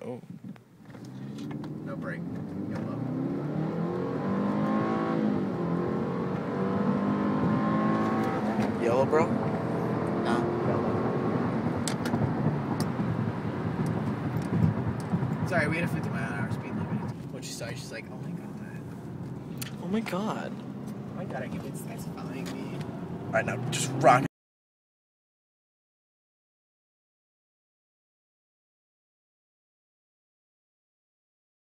go. No break. Yellow. Yellow, bro? No. Yellow. Sorry, we had a 50 mile an hour speed limit. When she saw you, she's like, oh my god. Oh my god. Oh my god, I can't believe he's following me. Alright, now just rock